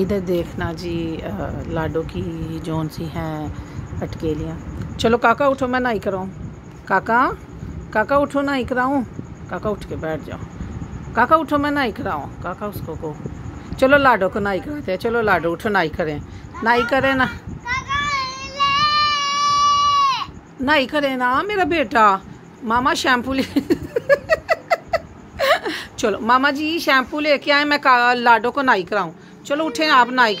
इधर देखना जी लाडो की जोन सी हैं अटकेलियाँ। चलो काका उठो, मैं नाई कराऊँ। काका काका उठो नाई कराऊँ। काका उठ के बैठ जाओ। काका उठो, मैं नाई कराऊँ। काका उसको को चलो लाडो को नाई कराते हैं। चलो लाडो उठो नाई करें। नाई करें ना। नाई करें ना, मेरा बेटा। मामा शैम्पू ले चलो, मामा जी, शैम्पू लेके आए, मैं लाडो को नाई कराऊं। चलो उठे आप नाई।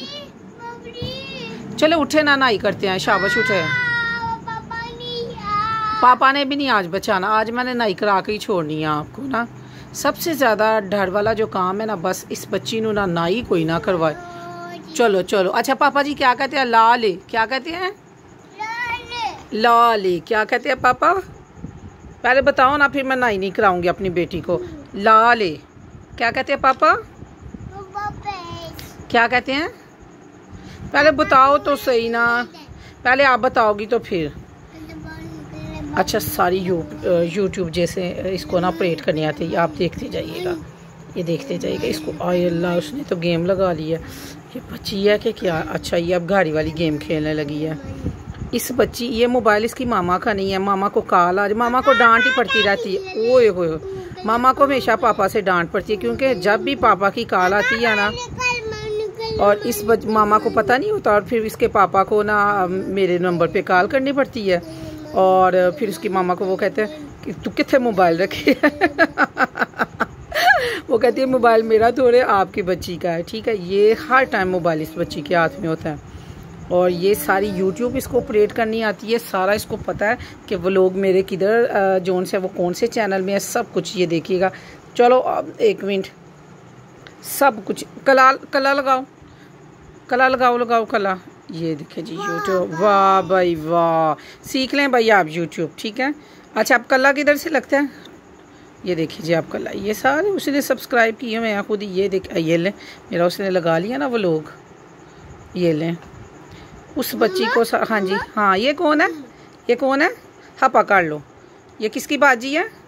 चलो उठे ना, नाई करते हैं, शाबाश, उठे। पापा ने भी नहीं आज बचाना, आज मैंने नाई करा के ही छोड़नी है आपको ना। सबसे ज़्यादा डर वाला जो काम है ना, बस इस बच्ची ना नाई कोई ना करवाए। चलो चलो। अच्छा पापा जी क्या कहते हैं? लाल क्या कहते हैं? लाल क्या कहते हैं पापा? पहले बताओ ना, फिर मैं नाई नहीं कराऊँगी अपनी बेटी को। लाल क्या कहते हैं पापा? क्या कहते हैं? पहले बताओ तो सही ना। पहले आप बताओगी तो फिर। अच्छा सारी यू यूट्यूब जैसे इसको ना ऑपरेट करनी आती है। आप देखते जाइएगा। ये देखते जाइएगा। इसको आय अल्लाह, उसने तो गेम लगा लिया ये बच्ची है कि क्या? अच्छा ये अब गाड़ी वाली गेम खेलने लगी है। इस बच्ची, ये मोबाइल इसकी मामा का नहीं है। मामा को काल आज मामा को डांट ही पड़ती रहती है। ओए हो मामा को हमेशा पापा से डांट पड़ती है, क्योंकि जब भी पापा की काल आती है ना और इस मामा को पता नहीं होता और फिर इसके पापा को ना मेरे नंबर पे कॉल करनी पड़ती है। और फिर उसकी मामा को वो कहते हैं कि तू कितने मोबाइल रखे वो कहती है, मोबाइल मेरा थोड़े आपकी बच्ची का है। ठीक है, ये हर टाइम मोबाइल इस बच्ची के हाथ में होता है। और ये सारी यूट्यूब इसको ऑपरेट करनी आती है। सारा इसको पता है कि वो लोग मेरे किधर जोन से वो कौन से चैनल में है, सब कुछ ये देखिएगा। चलो, अब एक मिनट सब कुछ, कला कला लगाओ। कला लगाओ लगाओ कला। ये देखिए जी यूट्यूब वाह भाई वाह। सीख लें भाई आप यूट्यूब ठीक है? अच्छा आप कला किधर से लगता है? ये देखिए जी, आप कला, ये सारे उसने सब्सक्राइब किए हुए हैं खुद ये देख, ये लें। मेरा उसने लगा लिया ना वो लोग। ये लें। उस बच्ची को हाँ जी हाँ ये कौन है? ये कौन है? हाँ पकड़ लो। ये किसकी बाजी है?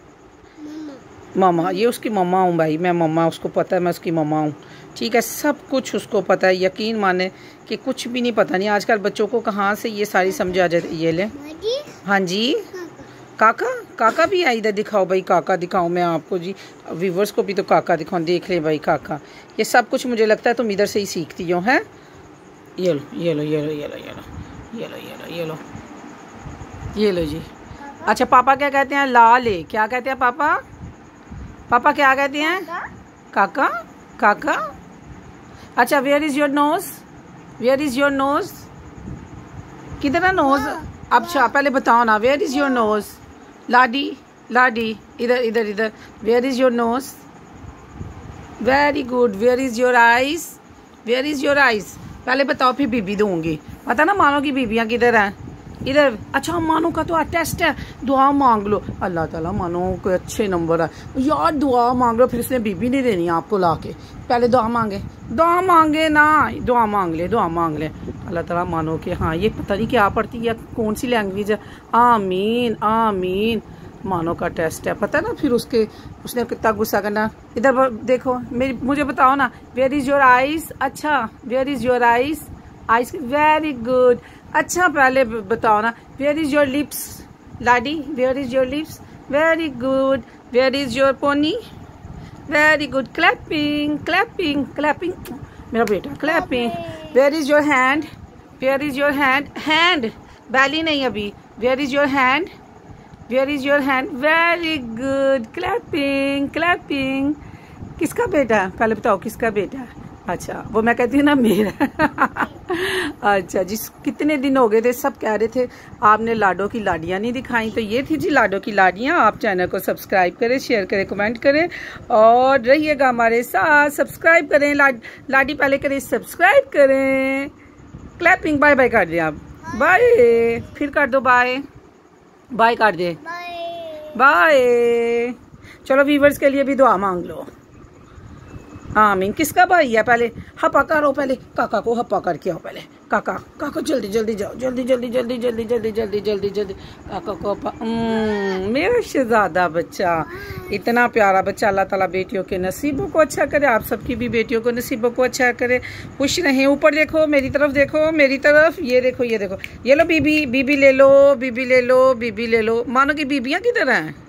मामा ये उसकी मम्मा हूँ भाई मैं मम्मा उसको पता है मैं उसकी मम्मा हूँ। ठीक है सब कुछ उसको पता है यकीन माने कि कुछ भी नहीं पता। नहीं आजकल बच्चों को कहाँ से ये सारी समझ आ जाती ये ले। हाँ जी। काका काका भी है इधर दिखाओ भाई काका दिखाओ मैं आपको जी। व्यूवर्स को भी तो काका दिखाओ देख ले भाई काका। ये सब कुछ मुझे लगता है तुम इधर से ही सीखती हो हैं? ये लो ये लो ये लो ये लो ये लो ये लो ये लो ये लो। ये लो जी। अच्छा पापा क्या कहते हैं? लाल क्या कहते हैं पापा? पापा क्या कहते हैं? काका। काका? अच्छा where is your nose where is your nose किधर है नोज़ अच्छा पहले बताओ ना वेयर इज़ योर नोज़ लाडी लाडी इधर इधर इधर। Where is your nose very good where is your eyes where is your eyes पहले बताओ फिर बीबी दूँगी। पता ना मानो की बीबियाँ किधर हैं? इधर अच्छा मानो का तो टेस्ट है। दुआ मांग लो। अल्लाह ताला मानो को अच्छे नंबर है। यार, दुआ मांग लो, फिर उसने बीबी नहीं देनी आपको ला के पहले दुआ मांगे। दुआ मांगे ना। दुआ मांग ले, दुआ मांग ले। अल्लाह ताला मानो के हाँ ये पता नहीं क्या पढ़ती है, कौन सी लैंग्वेज है। आमीन आमीन। मानो का टेस्ट है। पता ना, फिर उसके, उसने कितना गुस्सा करना। इधर देखो, मेरी, मुझे बताओ ना वेयर इज़ योर आईज अच्छा where is your eyes eyes very good अच्छा पहले बताओ ना where is your lips Ladi where is your lips very good where is your pony very good clapping clapping clapping मेरा बेटा clapping where is your hand where is your hand hand belly नहीं अभी. Where is your hand where is your hand very good clapping clapping किसका बेटा? पहले बताओ किसका बेटा? अच्छा वो मैं कहती हूँ ना मेरा। अच्छा जिस कितने दिन हो गए थे? सब कह रहे थे आपने लाडो की लाडियाँ नहीं दिखाई। तो ये थी जी लाडो की लाडियाँ। आप चैनल को सब्सक्राइब करें शेयर करें कमेंट करें। और रहिएगा हमारे साथ। सब्सक्राइब करें ला, लाडी पहले करें सब्सक्राइब करें। क्लैपिंग बाय बाय कर दें आप। बाय फिर कर दो बाय बाय कर दे। बाय चलो वीवर्स के लिए भी दुआ मांग लो। आमीन किसका भाई है पहले? हपा करो पहले। काका को हपा करके आओ पहले। काका काका, जल्दी जल्दी जाओ। जल्दी जल्दी जल्दी जल्दी जल्दी जल्दी जल्दी जल्दी। काका को हपा मेरा शहजादा बच्चा, इतना प्यारा बच्चा, अल्लाह ताला बेटियों के नसीबों को अच्छा करे, आप सबकी भी बेटियों को नसीबों को अच्छा करे। खुश रहें, ऊपर देखो, मेरी तरफ़ देखो, मेरी तरफ़, ये देखो ये देखो। ये लो बीबी बीबी ले लो, बीबी ले लो, बीबी ले लो। मानो की बीबियाँ किधर हैं?